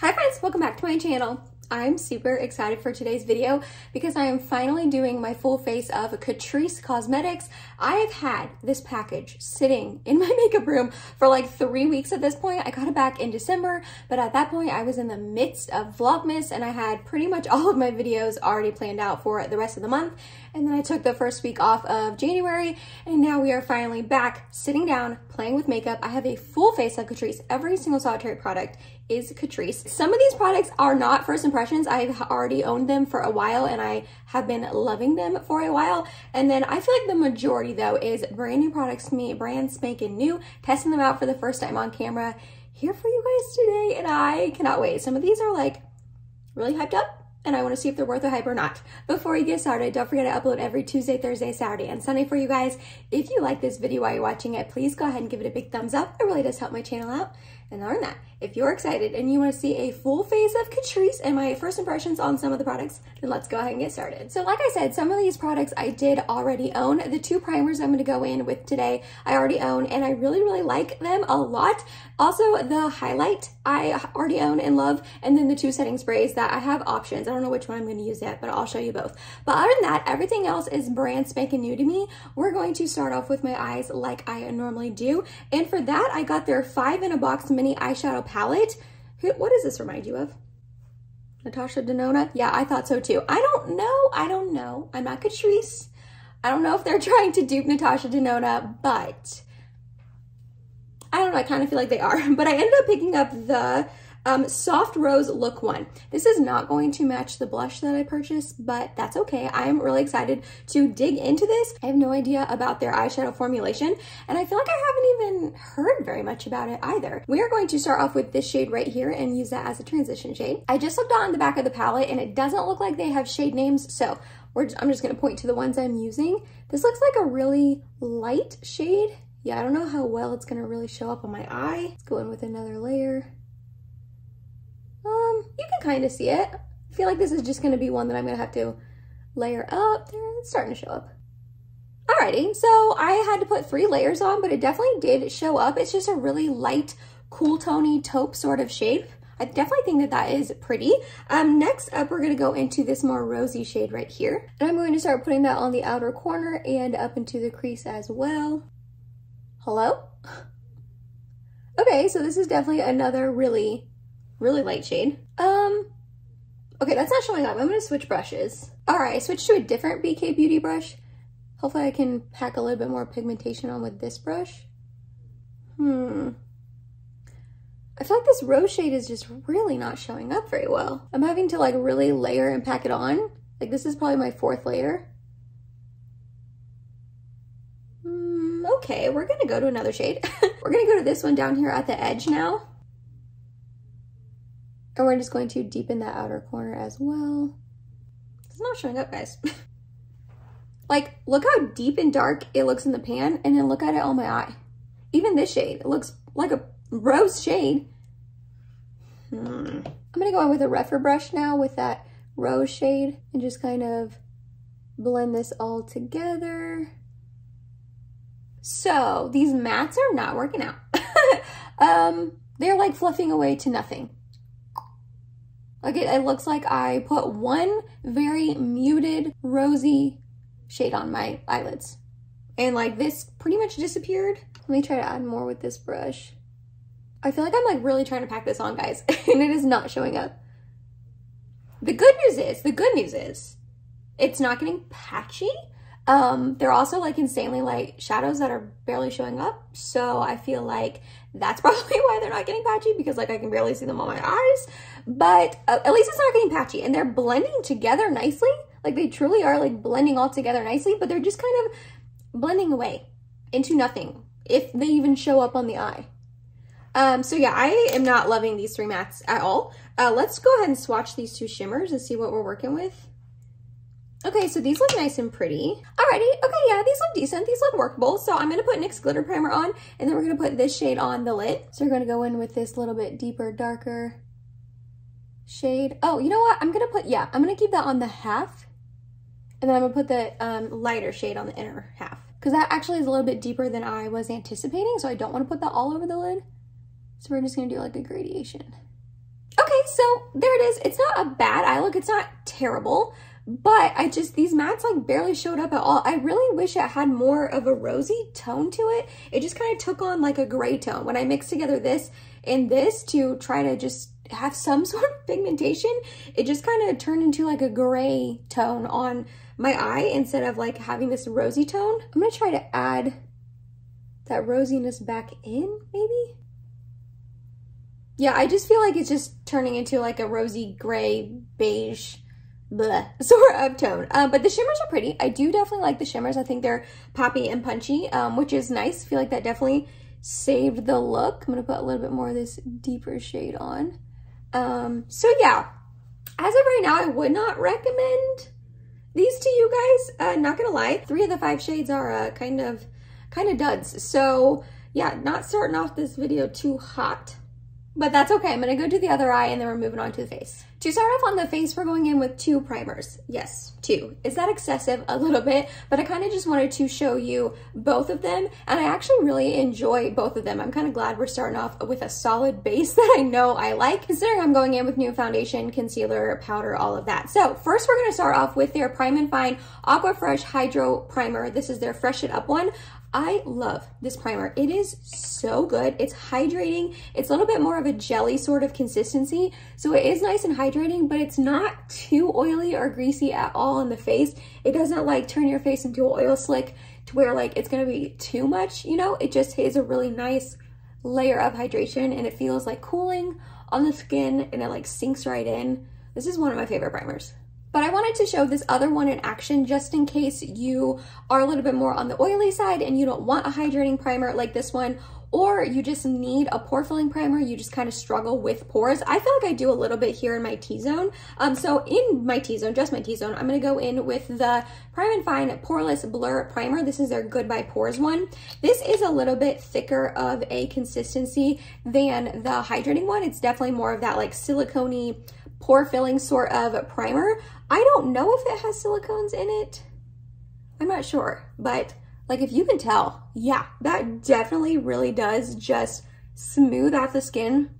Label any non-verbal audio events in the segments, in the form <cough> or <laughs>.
Hi friends, welcome back to my channel. I'm super excited for today's video because I am finally doing my full face of Catrice Cosmetics. I have had this package sitting in my <laughs> makeup room for like three weeks at this point. I got it back in December, but at that point I was in the midst of Vlogmas and I had pretty much all of my videos already planned out for the rest of the month. And then I took the first week off of January and now we are finally back sitting down, playing with makeup. I have a full face of Catrice. Every single solitary product is Catrice. Some of these products are not first impressions. I've already owned them for a while and I have been loving them for a while. And then I feel like the majority though is brand new products to me, brand spanking new, testing them out for the first time on camera here for you guys today and I cannot wait. Some of these are like really hyped up and I want to see if they're worth the hype or not. Before we get started, don't forget to upload every Tuesday, Thursday, Saturday, and Sunday for you guys. If you like this video while you're watching it, please go ahead and give it a big thumbs up. It really does help my channel out. And learn that, if you're excited and you want to see a full face of Catrice and my first impressions on some of the products, then let's go ahead and get started. So like I said, some of these products I did already own. The two primers I'm going to go in with today, I already own and I really, really like them a lot. Also, the highlight I already own and love, and then the two setting sprays that I have options. I don't know which one I'm going to use yet, but I'll show you both. But other than that, everything else is brand spanking new to me. We're going to start off with my eyes like I normally do. And for that, I got their five in a box mini eyeshadow palette. What does this remind you of? Natasha Denona? Yeah, I thought so too. I don't know. I don't know. I'm not Catrice. I don't know if they're <laughs> trying to dupe Natasha Denona, but I don't know. I kind of feel like they are. <laughs> But I ended up picking up the um, Soft Rose Look one. This is not going to match the blush that I purchased, but that's okay. I'm really excited to dig into this. I have no idea about their eyeshadow formulation, and I feel like I haven't even heard very much about it either. We are going to start off with this shade right here and use that as a transition shade. I just looked on the back of the palette, and it doesn't look like they have shade names, so I'm just going to point to the ones I'm using. This looks like a really light shade. Yeah, I don't know how well it's going to really show up on my eye. Let's go in with another layer. You can kind of see it. I feel like this is just going to be one that I'm going to have to layer up. There, it's starting to show up. Alrighty, so I had to put three layers on, but it definitely did show up. It's just a really light, cool tony taupe sort of shape. I definitely think that that is pretty. Um, next up, we're going to go into this more rosy shade right here. And I'm going to start putting that on the outer corner and up into the crease as well. Hello? <laughs> Okay, so this is definitely another really really light shade. Um, okay, that's not showing up. I'm gonna switch brushes. All right, I switched to a different BK Beauty brush. Hopefully I can pack a little bit more pigmentation on with this brush. Hmm. I feel like this rose shade is just really not showing up very well. I'm having to like really layer and pack it on. Like this is probably my fourth layer. Hmm, okay, we're gonna go to another shade. <laughs> we're gonna go to this one down here at the edge now. And we're just going to deepen that outer corner as well. It's not showing up, guys. <laughs> like, look how deep and dark it looks in the pan, and then look at it on my eye. Even this shade, it looks like a rose shade. Hmm. I'm gonna go in with a rougher brush now with that rose shade and just kind of blend this all together. So these mats are not working out. <laughs> um, they're like fluffing away to nothing. Like it, it looks like I put one very muted rosy shade on my eyelids. And like this pretty much disappeared. Let me try to add more with this brush. I feel like I'm like really trying to pack this on guys <laughs> and it is not showing up. The good news is, the good news is it's not getting patchy. Um, they're also like insanely light shadows that are barely showing up. So I feel like that's <laughs> probably why they're not getting patchy because like I can barely see them on my eyes. But uh, at least it's not getting patchy and they're blending together nicely. Like they truly are like blending all together nicely, but they're just kind of blending away into nothing if they even show up on the eye. Um, so yeah, I am not loving these three mattes at all. Uh, let's go ahead and swatch these two shimmers and see what we're working with. Okay, so these look nice and pretty. Alrighty, okay, yeah, these look decent. These look workable. So I'm gonna put NYX Glitter Primer on, and then we're gonna put this shade on the lid. So we're gonna go in with this little bit deeper, darker shade. Oh, you know what? I'm gonna put, yeah, I'm gonna keep that on the half, and then I'm gonna put the um, lighter shade on the inner half. Because that actually is a little bit deeper than I was anticipating, so I don't wanna put that all over the lid. So we're just gonna do like a gradation. Okay, so there it is. It's not a bad eye look. It's not terrible, but I just, these mattes like barely showed up at all. I really wish it had more of a rosy tone to it. It just kind of took on like a gray tone. When I mixed together this and this to try to just have <laughs> some sort of pigmentation, it just kind of turned into like a gray tone on my eye instead of like having this rosy tone. I'm gonna try to add that rosiness back in, maybe? Yeah, I just feel like it's just turning into like a rosy gray beige bleh, <laughs> sort of tone. Uh, but the shimmers are pretty. I do definitely like the shimmers. I think they're poppy and punchy, um, which is nice. I feel like that definitely saved the look. I'm going to put a little bit more of this deeper shade on. Um, so yeah, as of right now, I would not recommend these to you guys. Uh, not gonna lie, three of the five shades are uh, kind of, kind of duds. So yeah, not starting off this video too hot. But that's okay. I'm going to go to the other eye and then we're moving on to the face. To start off on the face, we're going in with two primers. Yes, two. Is that excessive? A little bit, but I kind of just wanted to show you both of them. And I actually really enjoy both of them. I'm kind of glad we're starting off with a solid base <laughs> that I know I like, considering I'm going in with new foundation, concealer, powder, all of that. So first we're going to start off with their Prime and Fine Aqua Fresh Hydro Primer. This is their Fresh It Up one. I love this primer. It is so good. It's hydrating. It's a little bit more of a jelly sort of consistency. So it is nice and hydrating, but it's not too oily or greasy at all on the face. It doesn't like turn your face into an oil slick to where like it's gonna be too much, you know? It just is a really nice layer of hydration and it feels like cooling on the skin and it like sinks right in. This is one of my favorite primers. But I wanted to show this other one in action just in case you are a little bit more on the oily side and you don't want a hydrating primer like this one or you just need a pore filling primer, you just kind of struggle with pores. I feel like I do a little bit here in my T-zone. Um, so in my T-zone, just my T-zone, I'm gonna go in with the Prime and Fine Poreless Blur Primer. This is their Goodbye Pores one. This is a little bit thicker of a consistency than the hydrating one. It's definitely more of that like silicone pore filling sort of primer. I don't know if it has silicones in it. I'm not sure, but like if you can tell, yeah, that definitely really does just smooth out the skin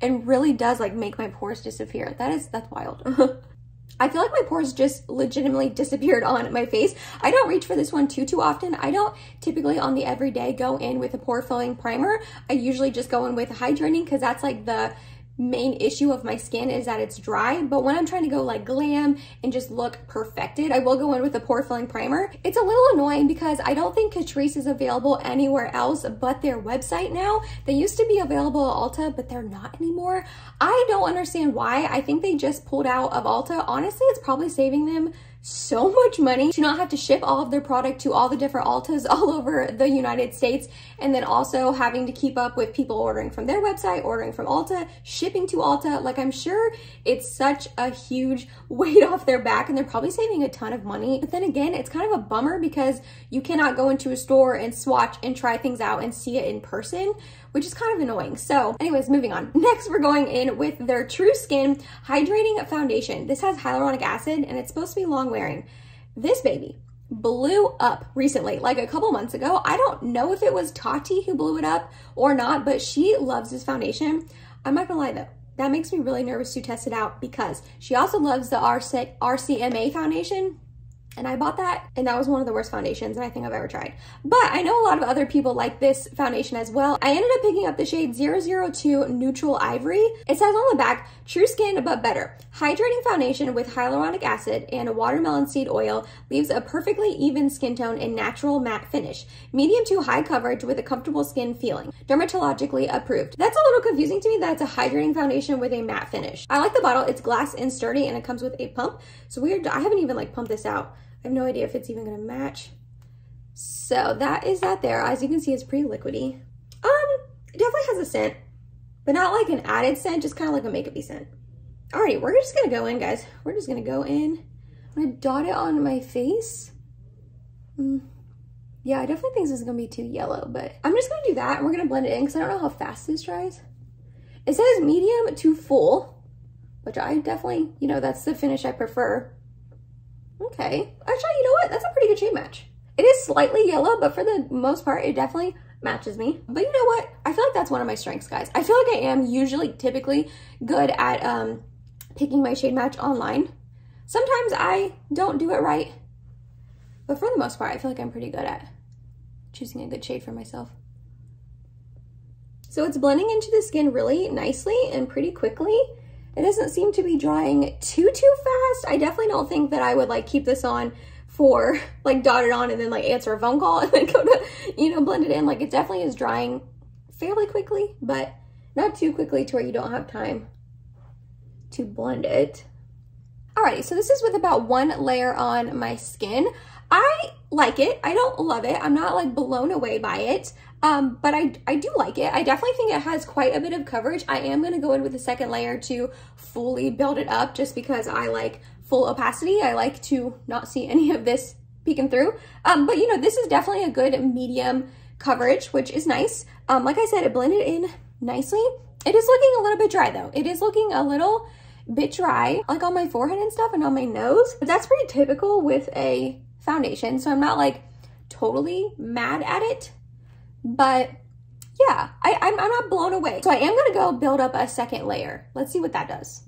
and really does like make my pores disappear. That is, that's wild. <laughs> I feel like my pores just legitimately disappeared on my face. I don't reach for this one too, too often. I don't typically on the everyday go in with a pore filling primer. I usually just go in with hydrating because that's like the main issue of my skin is that it's dry, but when I'm trying to go like glam and just look perfected, I will go in with a pore filling primer. It's a little annoying because I don't think Catrice is available anywhere else but their website now. They used to be available at Ulta, but they're not anymore. I don't understand why. I think they just pulled out of Ulta. Honestly, it's probably saving them so much money to not have to ship all of their product to all the different Ultas <laughs> all over the United States and then also having to keep up with people ordering from their website, ordering from Ulta, shipping to Ulta. Like I'm sure it's such a huge <laughs> weight off their back and they're probably saving a ton of money. But then again, it's kind of a bummer because you cannot go into a store and swatch and try things out and see it in person which is kind of annoying. So anyways, moving on. <laughs> Next, we're going in with their True Skin Hydrating Foundation. This has hyaluronic acid and it's supposed to be long wearing. This baby blew up recently, like a couple months ago. I don't know if it was Tati who blew it up or not, but she loves this foundation. I'm not gonna lie though, that makes me really nervous to test it out because she also loves the RCMA foundation and I bought that and that was one of the worst foundations I think I've ever tried. But I know a lot of other people like this foundation as well. I ended up picking up the shade 002 Neutral Ivory. It says on the back, true skin but better. Hydrating foundation with hyaluronic acid and a watermelon seed oil leaves a perfectly even skin tone and natural matte finish. Medium to high coverage with a comfortable skin feeling. Dermatologically approved. That's a little confusing to me that it's a hydrating foundation with a matte finish. I like the bottle. It's glass and sturdy and it comes with a pump. So weird. I haven't even like pumped this out. I have no idea if it's even gonna match. So that is that there. As you can see, it's pretty liquidy. Um, it definitely has a scent, but not like an added scent, just kind of like a makeupy scent. All right, we're just gonna go in, guys. We're just gonna go in. I'm gonna dot it on my face. Mm. Yeah, I definitely think this is gonna be too yellow, but I'm just gonna do that and we're gonna blend it in because I don't know how fast this dries. It says medium to full, which I definitely, you know, that's the finish I prefer. Okay. Actually, you know what? That's a pretty good shade match. It is slightly yellow, but for the most part, it definitely matches me. But you know what? I feel like that's one of my strengths, guys. I feel like I am usually typically good at um, picking my shade match online. Sometimes I don't do it right, but for the most part, I feel like I'm pretty good at choosing a good shade for myself. So it's blending into the skin really nicely and pretty quickly. It doesn't seem to be drying too, too fast. I definitely don't think that I would like keep this on for <laughs> like dot it on and then like answer a phone call <laughs> and then go to, you know, blend it in. Like it definitely is drying fairly quickly, but not too quickly to where you don't have time to blend it. Alrighty, so this is with about one layer on my skin. I like it. I don't love it. I'm not like blown away by it. Um, but I, I do like it. I definitely think it has quite a bit of coverage. I am going to go in with a second layer to fully build it up just because I like full opacity. I like to not see any of this peeking through. Um, but you know, this is definitely a good medium coverage, which is nice. Um, like I said, it blended in nicely. It is looking a little bit dry though. It is looking a little bit dry, like on my forehead and stuff and on my nose. But that's pretty typical with a foundation. So I'm not like totally mad at it but yeah, I, I'm, I'm not blown away. So I am gonna go build up a second layer. Let's see what that does.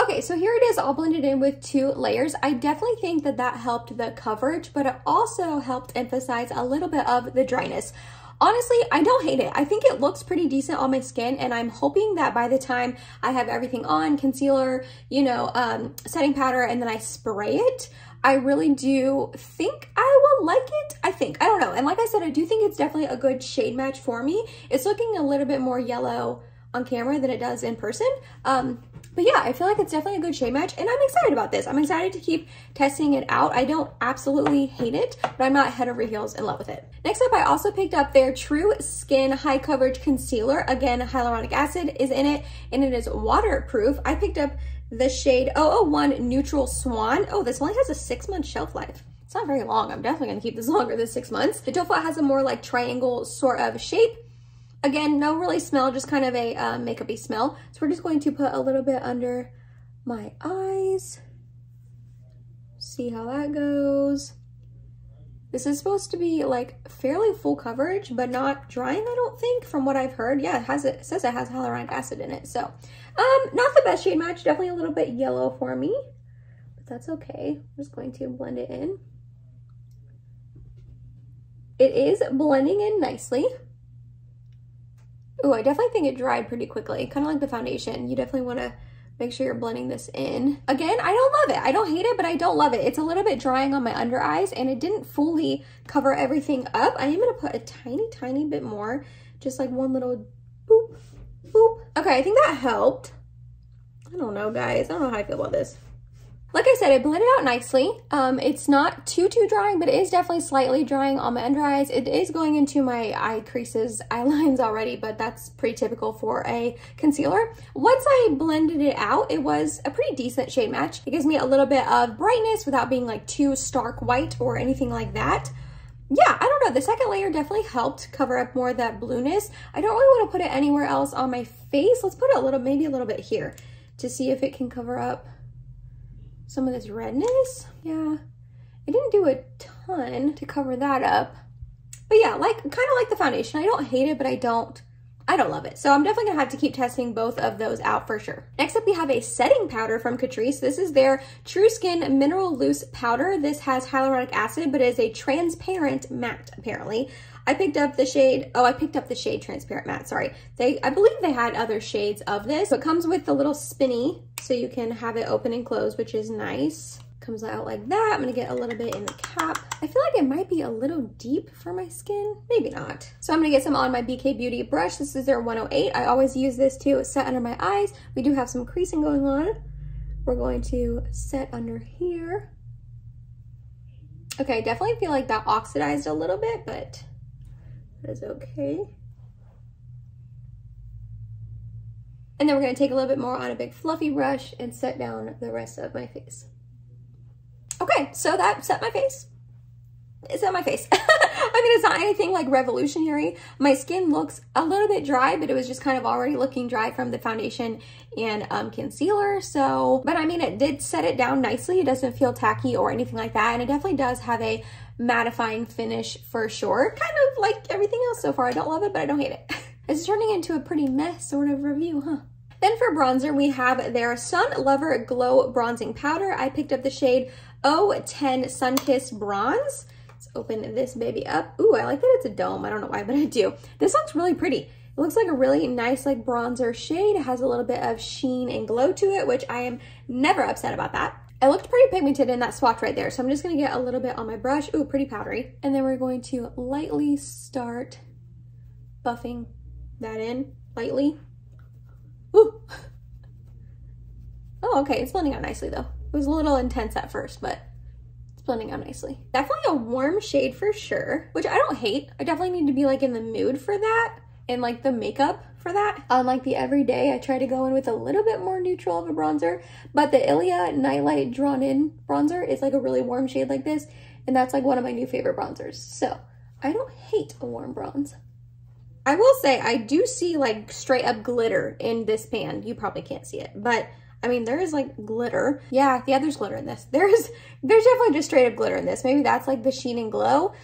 Okay, so here it is all blended in with two layers. I definitely think that that helped the coverage, but it also helped emphasize a little bit of the dryness. Honestly, I don't hate it. I think it looks pretty decent on my skin and I'm hoping that by the time I have everything on, concealer, you know, um, setting powder, and then I spray it, I really do think I will like it. I think, I don't know. And like I said, I do think it's definitely a good shade match for me. It's looking a little bit more yellow on camera than it does in person. Um, but yeah, I feel like it's definitely a good shade match and I'm excited about this. I'm excited to keep testing it out. I don't absolutely hate it, but I'm not head over heels in love with it. Next up, I also picked up their True Skin High Coverage Concealer. Again, hyaluronic acid is in it and it is waterproof. I picked up the shade 001 Neutral Swan. Oh, this only has a six month shelf life. It's not very long. I'm definitely gonna keep this <laughs> longer than six months. The doe foot has a more like triangle sort of shape Again, no really smell, just kind of a uh, makeupy smell. So we're just going to put a little bit under my eyes. See how that goes. This is supposed to be like fairly full coverage, but not drying, I don't think, from what I've heard. Yeah, it has it, it says it has hyaluronic acid in it. So, um, not the best shade match, definitely a little bit yellow for me, but that's okay. I'm just going to blend it in. It is blending in nicely. Oh, I definitely think it dried pretty quickly, kind of like the foundation. You definitely want to make sure you're blending this in. Again, I don't love it. I don't hate it, but I don't love it. It's a little bit drying on my under eyes and it didn't fully cover everything up. I am going to put a tiny, tiny bit more, just like one little boop, boop. Okay, I think that helped. I don't know, guys. I don't know how I feel about this. Like I said, it blended out nicely. Um, it's not too, too drying, but it is definitely slightly drying on my under eyes. It is going into my eye creases, <laughs> eye lines already, but that's pretty typical for a concealer. Once I blended it out, it was a pretty decent shade match. It gives me a little bit of brightness without being like too stark white or anything like that. Yeah, I don't know. The second layer definitely helped cover up more of that blueness. I don't really want to put it anywhere else on my face. Let's put it a little, maybe a little bit here to see if it can cover up some of this redness. Yeah, I didn't do a ton to cover that up. But yeah, like kind of like the foundation. I don't hate it, but I don't I don't love it. So I'm definitely gonna have to keep testing both of those out for sure. Next up, we have a setting powder from Catrice. This is their True Skin Mineral Loose Powder. This has hyaluronic acid, but is a transparent matte, apparently. I picked up the shade, oh, I picked up the shade Transparent Matte, sorry. They, I believe they had other shades of this. So it comes with the little spinny, so you can have it open and close, which is nice comes out like that. I'm gonna get a little bit in the cap. I feel like it might be a little deep for my skin. Maybe not. So I'm gonna get some on my BK Beauty brush. This is their 108. I always use this to set under my eyes. We do have some creasing going on. We're going to set under here. Okay, I definitely feel like that oxidized a little bit, but that is okay. And then we're gonna take a little bit more on a big fluffy brush and set down the rest of my face. Okay, so that set my face. It set my face. <laughs> I mean, it's not anything like revolutionary. My skin looks a little bit dry, but it was just kind of already looking dry from the foundation and um, concealer. So, but I mean, it did set it down nicely. It doesn't feel tacky or anything like that. And it definitely does have a mattifying finish for sure. Kind of like everything else so far. I don't love it, but I don't hate it. <laughs> it's turning into a pretty mess sort of review, huh? Then for bronzer, we have their Sun Lover Glow Bronzing Powder. I picked up the shade 010 Sunkissed Bronze. Let's open this baby up. Ooh, I like that it's a dome. I don't know why, but I do. This looks really pretty. It looks like a really nice like bronzer shade. It has a little bit of sheen and glow to it, which I am never upset about that. It looked pretty pigmented in that swatch right there. So I'm just gonna get a little bit on my brush. Ooh, pretty powdery. And then we're going to lightly start buffing that in lightly. Ooh. <laughs> Oh, okay, it's blending out nicely though. It was a little intense at first, but it's blending out nicely. Definitely a warm shade for sure, which I don't hate. I definitely need to be like in the mood for that and like the makeup for that. Unlike the everyday, I try to go in with a little bit more neutral of a bronzer, but the Ilia Nightlight Drawn In bronzer is like a really warm shade like this, and that's like one of my new favorite bronzers. So I don't hate a warm bronze. I will say I do see like straight up glitter in this pan. You probably can't see it, but I mean, there is like glitter. Yeah, yeah, there's glitter in this. There's, <laughs> there's definitely just straight up glitter in this. Maybe that's like the sheen and glow.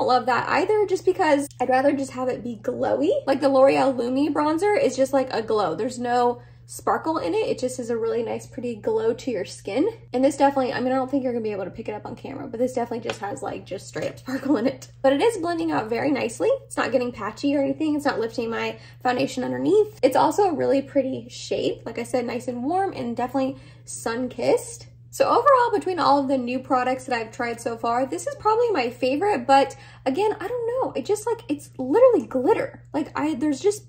Don't love that either just because I'd rather just have it be glowy. Like the L'Oreal Lumi bronzer is just like a glow. There's no sparkle in it. It just has a really nice, pretty glow to your skin. And this definitely, I mean, I don't think you're gonna be able to pick it up on camera, but this definitely just has like just straight up <laughs> sparkle in it. But it is blending out very nicely. It's not getting patchy or anything. It's not lifting my foundation underneath. It's also a really pretty shade. Like I said, nice and warm and definitely sun-kissed. So overall, between all of the new products that I've tried so far, this is probably my favorite, but again, I don't know. It just like, it's literally glitter. Like I, there's just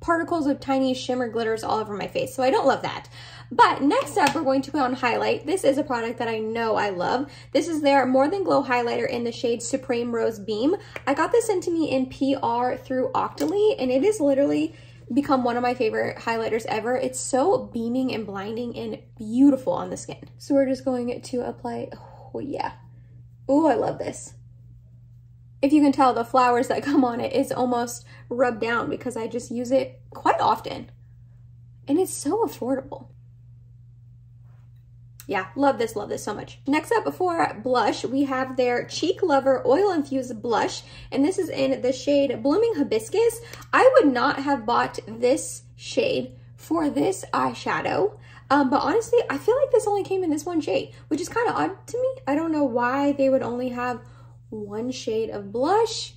particles of tiny shimmer glitters all over my face. So I don't love that. But next up, we're going to put on highlight. This is a product that I know I love. This is their More Than Glow highlighter in the shade Supreme Rose Beam. I got this into me in PR through Octoly, and it is literally become one of my favorite highlighters ever. It's so beaming and blinding and beautiful on the skin. So we're just going to apply, oh yeah. Oh, I love this if you can tell, the flowers that come on it is almost rubbed down because I just use it quite often. And it's so affordable. Yeah, love this, love this so much. Next up for blush, we have their Cheek Lover Oil Infused Blush, and this is in the shade Blooming Hibiscus. I would not have bought this shade for this eyeshadow, um, but honestly, I feel like this only came in this one shade, which is kind of odd to me. I don't know why they would only have one shade of blush.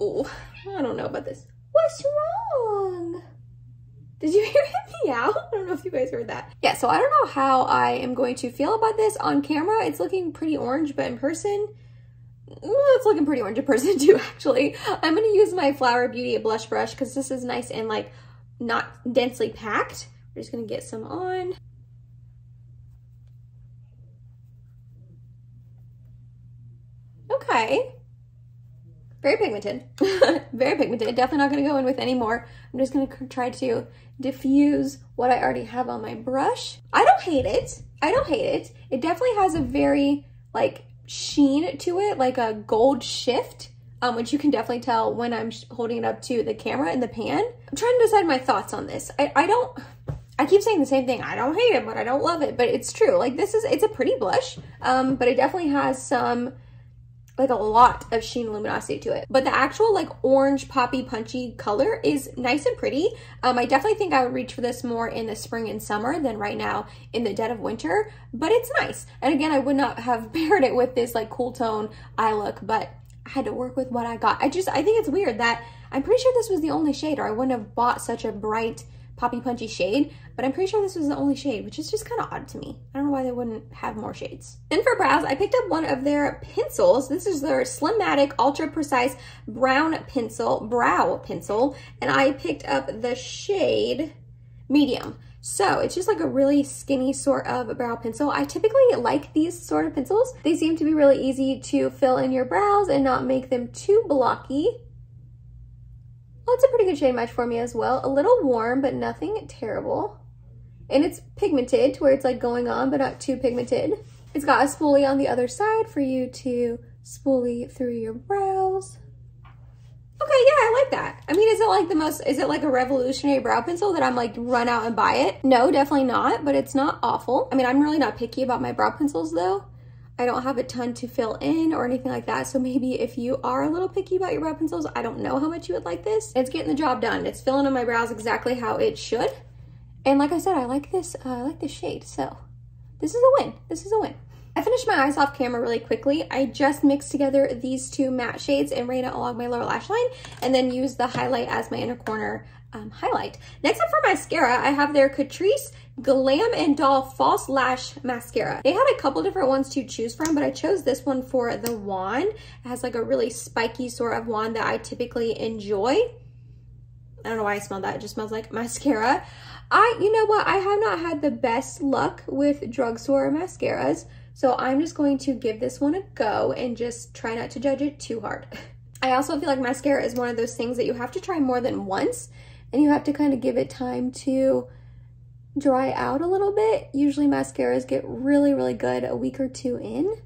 Oh, I don't know about this. What's wrong? Did you <laughs> hear me out? I don't know if you guys heard that. Yeah, so I don't know how I am going to feel about this on camera. It's looking pretty orange, but in person, mm, it's looking pretty orange in person <laughs> too, actually. I'm going to use my Flower Beauty blush brush because this is nice and like not densely packed. We're just going to get some on. Okay. Very pigmented. <laughs> Very pigmented. Definitely not going to go in with any more. I'm just going to try to diffuse what I already have on my brush. I don't hate it. I don't hate it. It definitely has a very like sheen to it, like a gold shift, um, which you can definitely tell when I'm holding it up to the camera in the pan. I'm trying to decide my thoughts on this. I, I don't, I keep saying the same thing. I don't hate it, but I don't love it, but it's true. Like this is, it's a pretty blush, um, but it definitely has some like a lot of sheen luminosity to it. But the actual like orange poppy punchy color is nice and pretty. Um, I definitely think I would reach for this more in the spring and summer than right now in the dead of winter, but it's nice. And again, I would not have <laughs> paired it with this like cool tone eye look, but I had to work with what I got. I just, I think it's weird that I'm pretty sure this was the only shade or I wouldn't have bought such a bright poppy punchy shade, but I'm pretty sure this was the only shade, which is just kind of odd to me. I don't know why they wouldn't have more shades. Then for brows, I picked up one of their pencils. This is their Slimmatic Ultra Precise Brown Pencil, Brow Pencil, and I picked up the shade Medium. So it's just like a really skinny sort of brow pencil. I typically like these sort of pencils. They seem to be really easy to fill in your brows and not make them too blocky. It's a pretty good shade match for me as well. A little warm, but nothing terrible. And it's pigmented to where it's like going on, but not too pigmented. It's got a spoolie on the other side for you to spoolie through your brows. Okay, yeah, I like that. I mean, is it like the most, is it like a revolutionary brow pencil that I'm like run out and buy it? No, definitely not, but it's not awful. I mean, I'm really not picky about my brow pencils though. I don't have a ton to fill in or anything like that. So maybe if you are a little picky about your brow pencils, I don't know how much you would like this. It's getting the job done. It's filling in my brows exactly how it should. And like I said, I like this, uh, I like this shade. So this is a win. This is a win. I finished my eyes off camera really quickly. I just mixed together these two matte shades and ran it along my lower lash line and then used the highlight as my inner corner um, highlight. Next up for mascara, I have their Catrice Glam and Doll False Lash Mascara. They had a couple different ones to choose from, but I chose this one for the wand. It has like a really spiky sort of wand that I typically enjoy. I don't know why I smell that. It just smells like mascara. I, you know what? I have not had the best luck with drugstore mascaras. So I'm just going to give this one a go and just try not to judge it too hard. <laughs> I also feel like mascara is one of those things that you have to try more than once and you have to kind of give it time to dry out a little bit. Usually mascaras get really, really good a week or two in.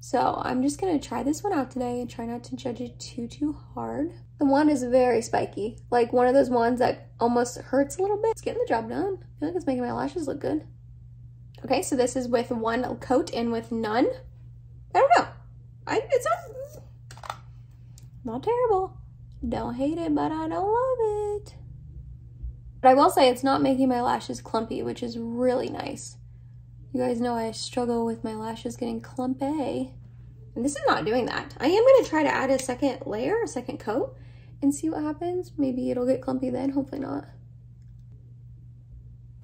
So I'm just gonna try this one out today and try not to judge it too, too hard. The one is very spiky, like one of those ones that almost hurts a little bit. It's getting the job done. I feel like it's making my lashes look good. Okay, so this is with one coat and with none. I don't know. I, it's not, not terrible. Don't hate it, but I don't love it. But I will say it's not making my lashes clumpy, which is really nice. You guys know I struggle with my lashes getting clumpy. And this is not doing that. I am gonna try to add a second layer, a second coat, and see what happens. Maybe it'll get clumpy then, hopefully not.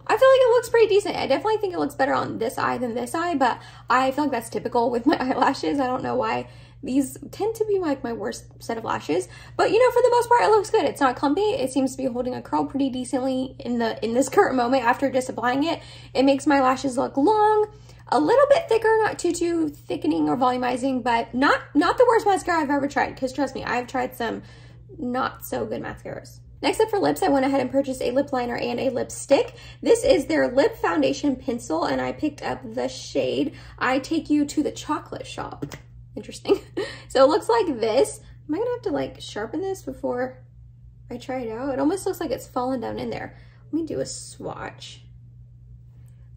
I feel like it looks pretty decent. I definitely think it looks better on this eye than this eye, but I feel like that's typical with my <laughs> eyelashes. I don't know why these tend to be like my worst set of lashes, but you know, for the most part, it looks good. It's not clumpy. It seems to be holding a curl pretty decently in the in this <laughs> current moment after just applying it. It makes my lashes look long, a little bit thicker, not too, too thickening or volumizing, but not, not the worst mascara I've ever tried. Cause trust me, I've tried some not so good mascaras. Next up for lips, I went ahead and purchased a lip liner and a lipstick. This is their lip foundation pencil and I picked up the shade I Take You to the Chocolate Shop. Interesting. <laughs> so it looks like this. Am I gonna have to like sharpen this before I try it out? It almost looks like it's fallen down in there. Let me do a swatch.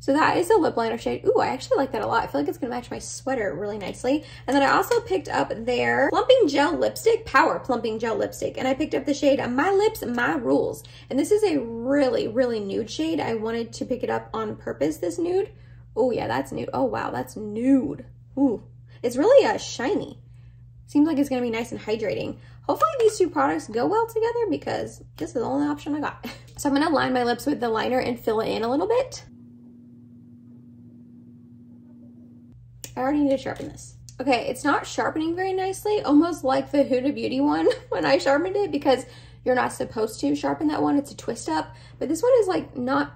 So that is a lip liner shade. Ooh, I actually like that a lot. I feel like it's gonna match my sweater really nicely. And then I also picked up their Plumping Gel Lipstick, Power Plumping Gel Lipstick. And I picked up the shade My Lips, My Rules. And this is a really, really nude shade. I wanted to pick it up on purpose, this nude. Oh yeah, that's nude. Oh wow, that's nude. Ooh, it's really uh, shiny. Seems like it's gonna be nice and hydrating. Hopefully these two products go well together because this is the only option I got. <laughs> so I'm gonna line my lips with the liner and fill it in a little bit. I already need to sharpen this. Okay, it's not sharpening very nicely, almost like the Huda Beauty one <laughs> when I sharpened it because you're not supposed to sharpen that one. It's a twist up, but this one is like not,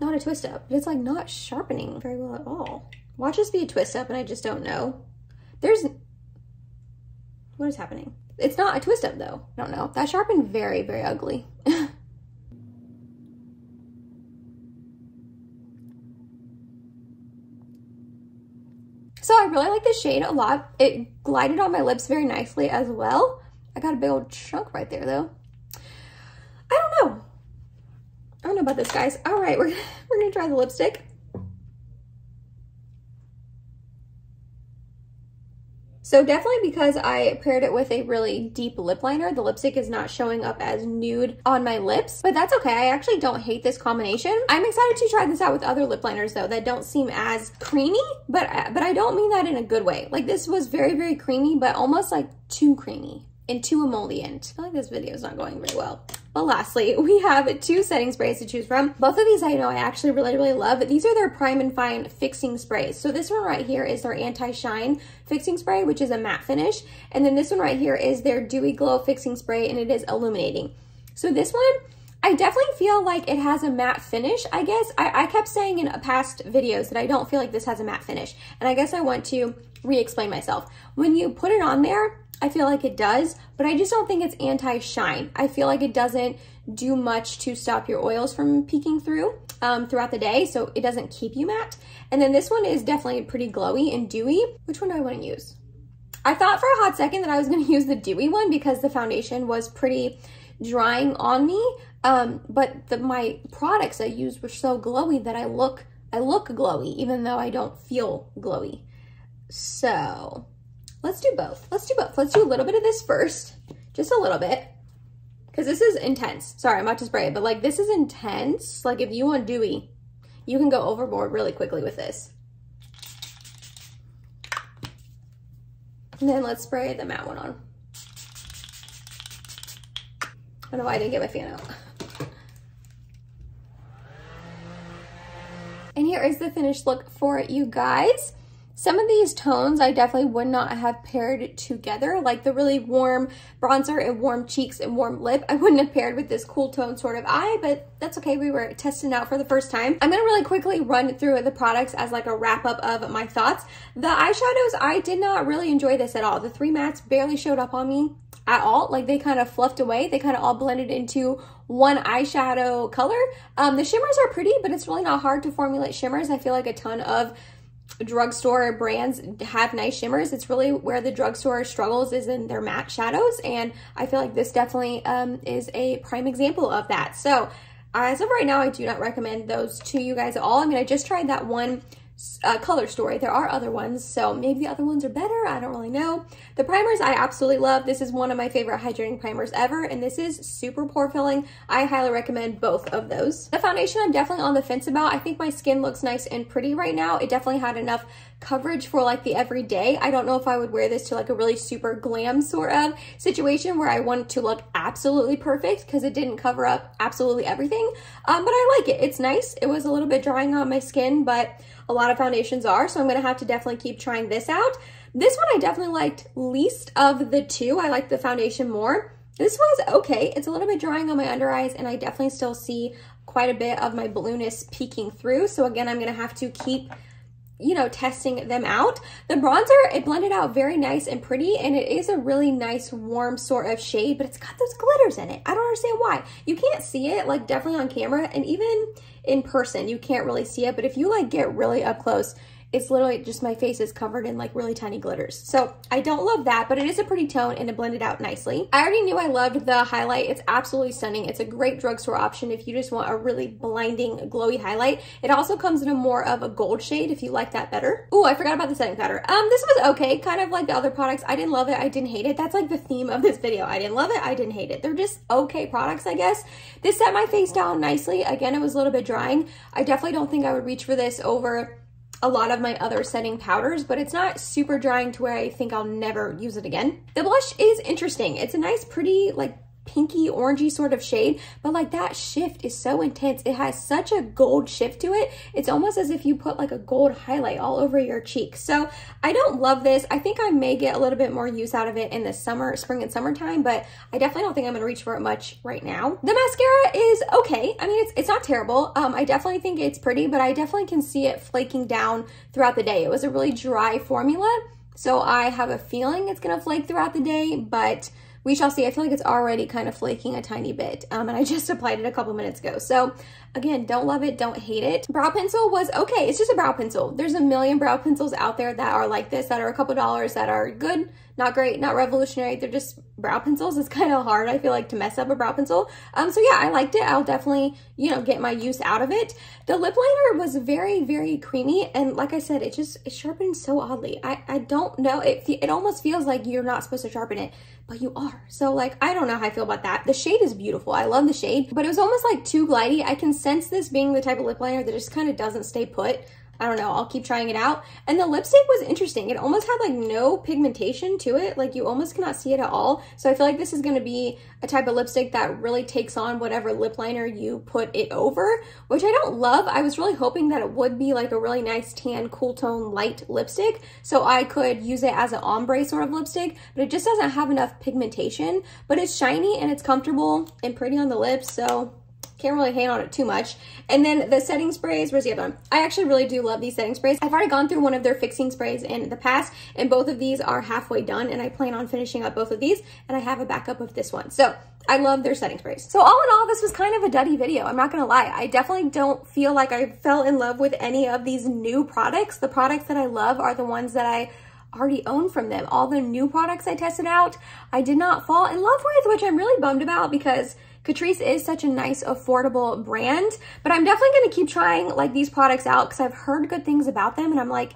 not a twist up. but It's like not sharpening very well at all. Watch this be a twist up and I just don't know. There's, what is happening? It's not a twist up though. I don't know. That sharpened very, very ugly. <laughs> So I really like this shade a lot. It glided on my lips very nicely as well. I got a big old chunk right there though. I don't know. I don't know about this, guys. All right, we're, <laughs> we're gonna try the lipstick. So definitely because I paired it with a really deep lip liner, the lipstick is not showing up as nude on my lips, but that's okay. I actually don't hate this combination. I'm excited to try this out with other lip liners though that don't seem as creamy, but, but I don't mean that in a good way. Like this was very, very creamy, but almost like too creamy and too emollient. I feel like this video is not going very well. But lastly, we have two setting sprays to choose from. Both of these I know I actually really, really love. These are their Prime and Fine fixing sprays. So this one right here is their Anti-Shine fixing spray, which is a matte finish. And then this one right here is their Dewy Glow fixing spray, and it is illuminating. So this one, I definitely feel like it has a matte finish, I guess. I, I kept saying in past videos that I don't feel like this has a matte finish. And I guess I want to re-explain myself. When you put it on there, I feel like it does, but I just don't think it's anti-shine. I feel like it doesn't do much to stop your oils from peeking through um, throughout the day, so it doesn't keep you matte. And then this one is definitely pretty glowy and dewy. Which one do I want to use? I thought for a hot second that I was going <laughs> to use the dewy one because the foundation was pretty drying on me. Um, but the, my products I used were so glowy that I look I look glowy even though I don't feel glowy. So let's do both. Let's do both. Let's do a little bit of this first, just a little bit. Because this is intense. Sorry, I'm about to spray it, but like this is intense. Like if you want dewy, you can go overboard really quickly with this. And then let's spray the matte one on. I don't know why I didn't get my fan out. And here is the finished look for you guys. Some of these tones I definitely would not have paired together, like the really warm bronzer and warm cheeks and warm lip. I wouldn't have paired with this cool tone sort of eye, but that's okay. We were testing out for the first time. I'm gonna really quickly run through the products as like a wrap up of my thoughts. The eyeshadows, I did not really enjoy this at all. The three mattes barely showed up on me at all. Like they kind of fluffed away. They kind of all blended into one eyeshadow color. Um, the shimmers are pretty, but it's really not hard to formulate shimmers. I feel like a ton of drugstore brands have nice shimmers. It's really where the drugstore struggles is in their matte shadows. And I feel like this definitely um, is a prime example of that. So as of right now, I do not recommend those to you guys at all. I mean, I just tried that one uh, color story. There are other ones, so maybe the other ones are better. I don't really know. The primers I absolutely love. This is one of my favorite hydrating primers ever, and this is super pore filling. I highly recommend both of those. The foundation I'm definitely on the fence about. I think my skin looks nice and pretty right now. It definitely had enough coverage for like the everyday. I don't know if I would wear this to like a really super glam sort of situation where I want to look absolutely perfect because it didn't cover up absolutely everything. Um, but I like it. It's nice. It was a little bit drying on my skin, but a lot of foundations are. So I'm going to have to definitely keep trying this out. This one I definitely liked least of the two. I like the foundation more. This was okay. It's a little bit drying on my under eyes and I definitely still see quite a bit of my blueness peeking through. So again, I'm going to have to keep you know, testing them out. The bronzer, it blended out very nice and pretty, and it is a really nice, warm sort of shade, but it's got those glitters in it. I don't understand why. You can't see it, like, definitely on camera, and even in person, you can't really see it, but if you, like, get really up close, it's literally just my face is covered in like really tiny glitters. So I don't love that, but it is a pretty tone and it blended out nicely. I already knew I loved the highlight. It's absolutely stunning. It's a great drugstore option if you just want a really blinding glowy highlight. It also comes in a more of a gold shade if you like that better. Oh, I forgot about the setting powder. Um, This was okay, kind of like the other products. I didn't love it. I didn't hate it. That's like the theme of this video. I didn't love it. I didn't hate it. They're just okay products, I guess. This set my face down nicely. Again, it was a little bit drying. I definitely don't think I would reach for this over a lot of my other setting powders, but it's not super drying to where I think I'll never use it again. The blush is interesting. It's a nice, pretty, like, pinky orangey sort of shade, but like that shift is so intense. It has such a gold shift to it. It's almost as if you put like a gold highlight all over your cheek. So I don't love this. I think I may get a little bit more use out of it in the summer, spring and summertime, but I definitely don't think I'm gonna reach for it much right now. The mascara is okay. I mean, it's, it's not terrible. Um, I definitely think it's pretty, but I definitely can see it flaking down throughout the day. It was a really dry formula. So I have a feeling it's gonna flake throughout the day, but we shall see. I feel like it's already kind of flaking a tiny bit. Um, and I <laughs> just applied it a couple minutes ago. So again, don't love it, don't hate it. Brow pencil was okay. It's just a brow pencil. There's a million brow pencils out there that are like this, that are a couple dollars, that are good, not great, not revolutionary. They're just brow pencils. It's kind of hard, I feel like, to mess up a brow pencil. Um, so yeah, I liked it. I'll definitely, you know, get my use out of it. The lip liner was very, very creamy. And like I said, it just, it sharpened so oddly. I, I don't know. It, it almost feels like you're not supposed to sharpen it but you are. So like, I don't know how I feel about that. The shade is beautiful. I love the shade, but it was almost like too glidey. I can sense this being the type of lip liner that just kind of doesn't stay put. I don't know, I'll keep trying it out. And the lipstick was interesting. It almost had like no pigmentation to it. Like you almost cannot see it at all. So I feel like this is gonna be a type of lipstick that really takes on whatever lip liner you put it over, which I don't love. I was really hoping that it would be like a really nice tan, cool tone, light lipstick. So I could use it as an ombre sort of lipstick, but it just doesn't have enough pigmentation. But it's shiny and it's comfortable and pretty on the lips. So can't really hang on it too much. And then the setting sprays, where's the other one? I actually really do love these setting sprays. I've already gone through one of their fixing sprays in the past, and both of these are halfway done, and I plan on finishing up both of these, and I have a backup of this one. So I love their setting sprays. So all in all, this was kind of a duddy video. I'm not gonna lie. I definitely don't feel like I fell in love with any of these new products. The products that I love are the ones that I already own from them. All the new products I tested out, I did not fall in love with, which I'm really bummed about because Catrice is such a nice, affordable brand, but I'm definitely gonna keep trying like these products out because I've heard good things about them and I'm like,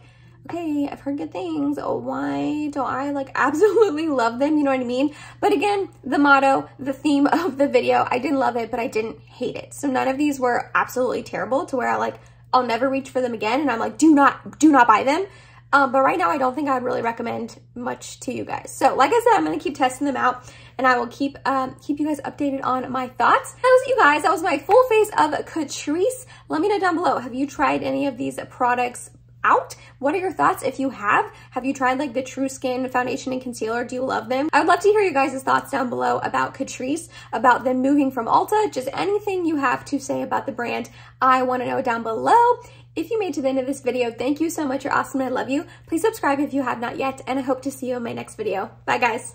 okay, I've heard good things. Oh, why don't I like <laughs> absolutely love them? You know what I mean? But again, the motto, the theme <laughs> of the video, I didn't love it, but I didn't hate it. So none of these were absolutely terrible to where I like, I'll never reach for them again. And I'm like, do not, do not buy them. Um, but right now, I don't think I would really recommend much to you guys. So like I said, I'm going to keep testing them out and I will keep um, keep you guys updated on my thoughts. That was it, you guys. That was my full face of Catrice. Let me know down below. Have you tried any of these products out. What are your thoughts if you have? Have you tried like the True Skin foundation and concealer? Do you love them? I would love to hear you guys' thoughts down below about Catrice, about them moving from Ulta, just anything you have to say about the brand. I want to know down below. If you made to the end of this video, thank you so much. You're awesome. I love you. Please subscribe if you have not yet, and I hope to see you in my next video. Bye, guys.